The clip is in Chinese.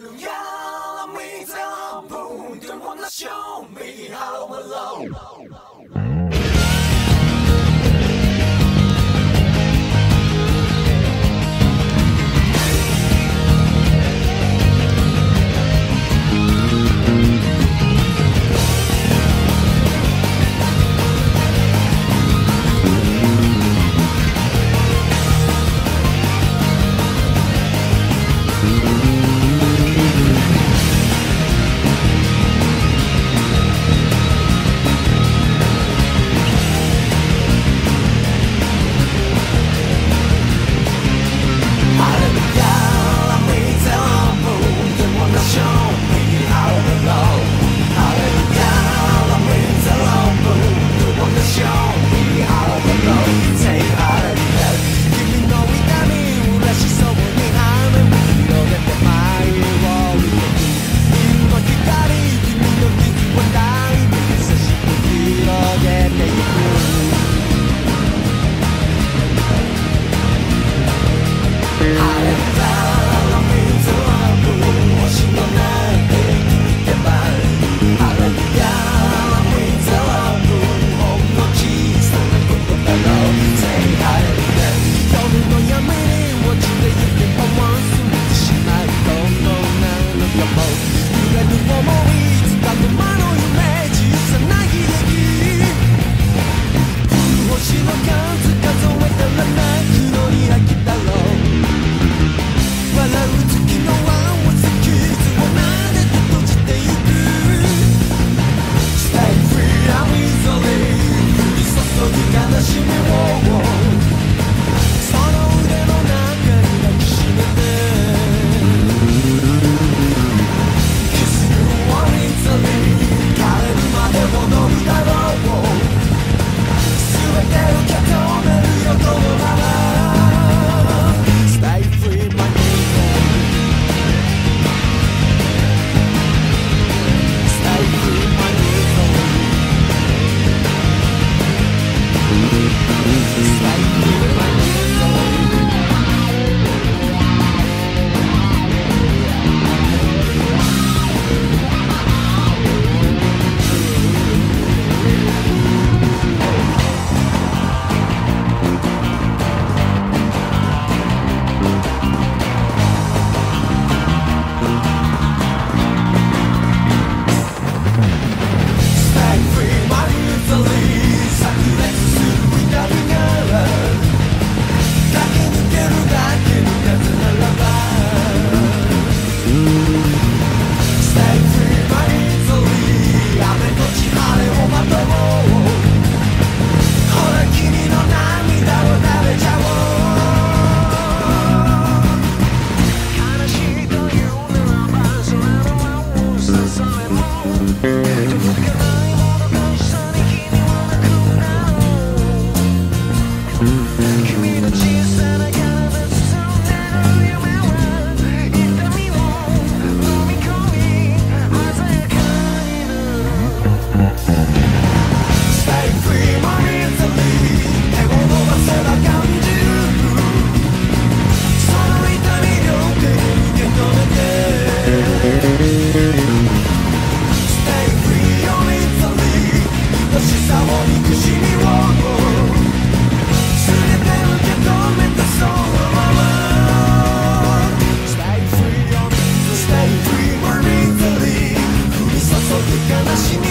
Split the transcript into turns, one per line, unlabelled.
路亚，让你在不断往那 show me how alone。Can we Brasil.